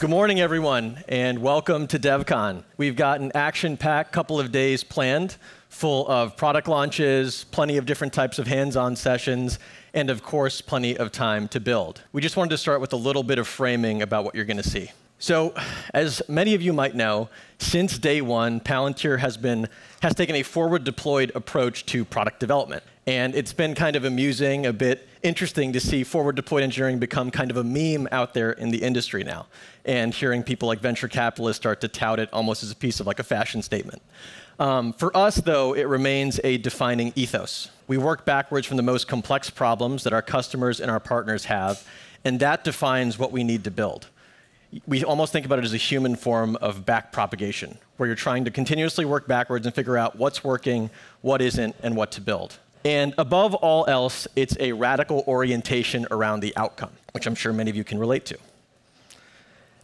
Good morning, everyone, and welcome to DevCon. We've got an action-packed couple of days planned, full of product launches, plenty of different types of hands-on sessions, and of course, plenty of time to build. We just wanted to start with a little bit of framing about what you're going to see. So, as many of you might know, since day one, Palantir has, been, has taken a forward deployed approach to product development. And it's been kind of amusing, a bit interesting to see forward deployed engineering become kind of a meme out there in the industry now. And hearing people like venture capitalists start to tout it almost as a piece of like a fashion statement. Um, for us, though, it remains a defining ethos. We work backwards from the most complex problems that our customers and our partners have, and that defines what we need to build we almost think about it as a human form of back propagation, where you're trying to continuously work backwards and figure out what's working, what isn't, and what to build. And above all else, it's a radical orientation around the outcome, which I'm sure many of you can relate to.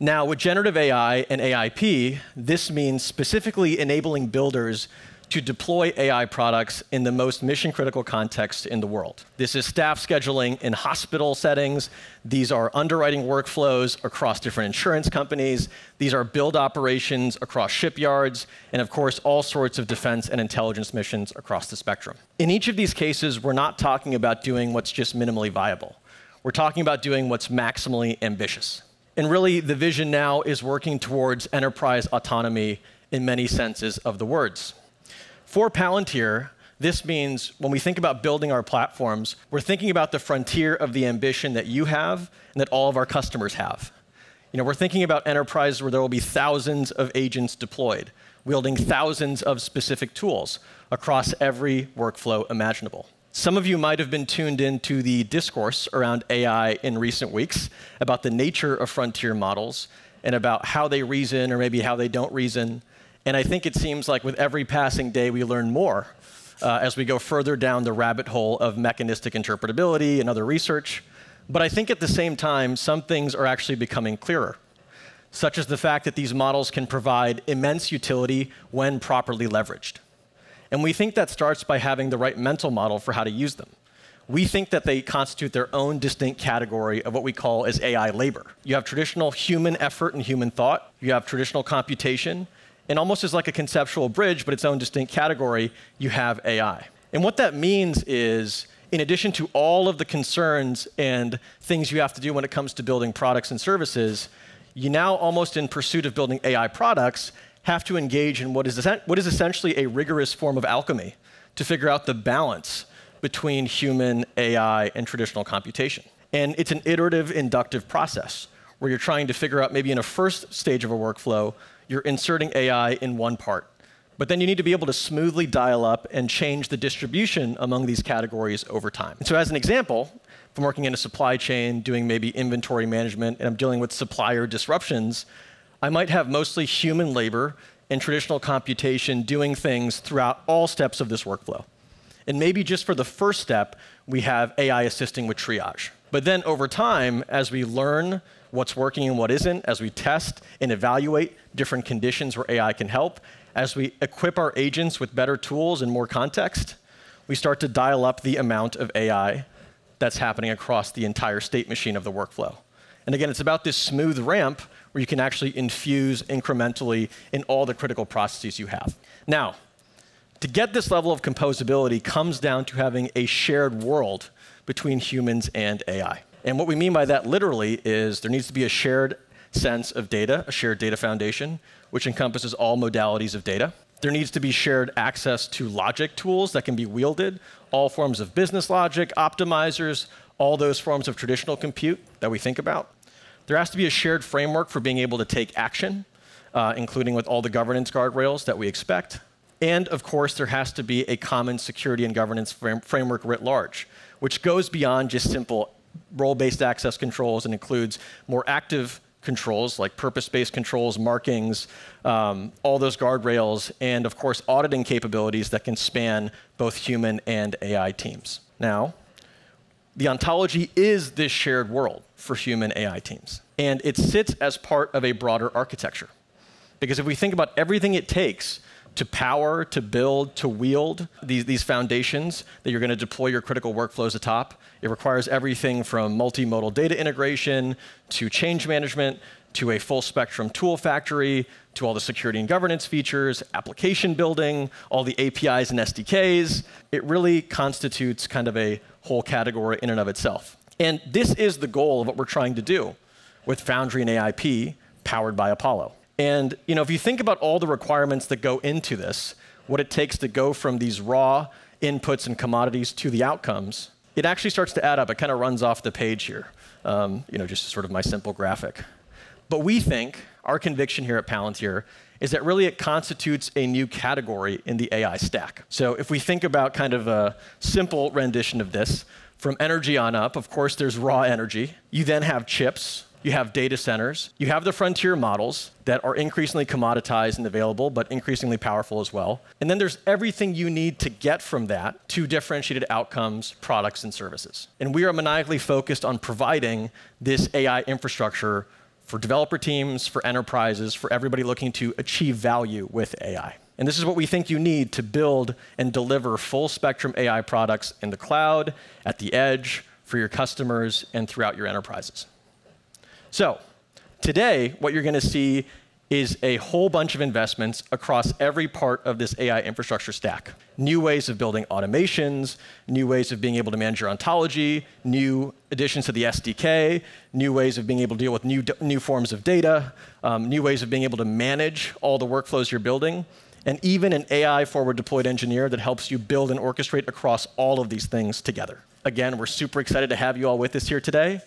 Now, with generative AI and AIP, this means specifically enabling builders to deploy AI products in the most mission critical context in the world. This is staff scheduling in hospital settings. These are underwriting workflows across different insurance companies. These are build operations across shipyards, and of course, all sorts of defense and intelligence missions across the spectrum. In each of these cases, we're not talking about doing what's just minimally viable. We're talking about doing what's maximally ambitious. And really, the vision now is working towards enterprise autonomy in many senses of the words. For Palantir, this means when we think about building our platforms, we're thinking about the frontier of the ambition that you have and that all of our customers have. You know, we're thinking about enterprises where there will be thousands of agents deployed, wielding thousands of specific tools across every workflow imaginable. Some of you might have been tuned into the discourse around AI in recent weeks about the nature of frontier models and about how they reason or maybe how they don't reason, and I think it seems like with every passing day, we learn more uh, as we go further down the rabbit hole of mechanistic interpretability and other research. But I think at the same time, some things are actually becoming clearer, such as the fact that these models can provide immense utility when properly leveraged. And we think that starts by having the right mental model for how to use them. We think that they constitute their own distinct category of what we call as AI labor. You have traditional human effort and human thought, you have traditional computation, and almost as like a conceptual bridge, but its own distinct category, you have AI. And what that means is, in addition to all of the concerns and things you have to do when it comes to building products and services, you now, almost in pursuit of building AI products, have to engage in what is, what is essentially a rigorous form of alchemy to figure out the balance between human, AI, and traditional computation. And it's an iterative, inductive process where you're trying to figure out, maybe in a first stage of a workflow, you're inserting AI in one part. But then you need to be able to smoothly dial up and change the distribution among these categories over time. And so, as an example, if I'm working in a supply chain, doing maybe inventory management, and I'm dealing with supplier disruptions, I might have mostly human labor and traditional computation doing things throughout all steps of this workflow. And maybe just for the first step, we have AI assisting with triage. But then over time, as we learn what's working and what isn't, as we test and evaluate different conditions where AI can help, as we equip our agents with better tools and more context, we start to dial up the amount of AI that's happening across the entire state machine of the workflow. And again, it's about this smooth ramp where you can actually infuse incrementally in all the critical processes you have. Now, to get this level of composability comes down to having a shared world between humans and AI. And what we mean by that literally is there needs to be a shared sense of data, a shared data foundation, which encompasses all modalities of data. There needs to be shared access to logic tools that can be wielded, all forms of business logic, optimizers, all those forms of traditional compute that we think about. There has to be a shared framework for being able to take action, uh, including with all the governance guardrails that we expect. And of course, there has to be a common security and governance frame framework writ large, which goes beyond just simple role-based access controls and includes more active controls like purpose-based controls, markings, um, all those guardrails, and of course auditing capabilities that can span both human and AI teams. Now, the ontology is this shared world for human AI teams, and it sits as part of a broader architecture. Because if we think about everything it takes to power, to build, to wield these, these foundations that you're going to deploy your critical workflows atop. It requires everything from multimodal data integration to change management to a full spectrum tool factory, to all the security and governance features, application building, all the APIs and SDKs. It really constitutes kind of a whole category in and of itself. And this is the goal of what we're trying to do with Foundry and AIP powered by Apollo. And you know, if you think about all the requirements that go into this, what it takes to go from these raw inputs and commodities to the outcomes, it actually starts to add up. It kind of runs off the page here. Um, you know, just sort of my simple graphic. But we think, our conviction here at Palantir, is that really it constitutes a new category in the AI stack. So if we think about kind of a simple rendition of this, from energy on up, of course, there's raw energy. You then have chips, you have data centers, you have the frontier models that are increasingly commoditized and available, but increasingly powerful as well. And then there's everything you need to get from that to differentiated outcomes, products, and services. And we are maniacally focused on providing this AI infrastructure for developer teams, for enterprises, for everybody looking to achieve value with AI. And this is what we think you need to build and deliver full spectrum AI products in the cloud, at the edge, for your customers, and throughout your enterprises. So, today, what you're going to see is a whole bunch of investments across every part of this AI infrastructure stack. New ways of building automations, new ways of being able to manage your ontology, new additions to the SDK, new ways of being able to deal with new, new forms of data, um, new ways of being able to manage all the workflows you're building, and even an AI forward deployed engineer that helps you build and orchestrate across all of these things together. Again, we're super excited to have you all with us here today.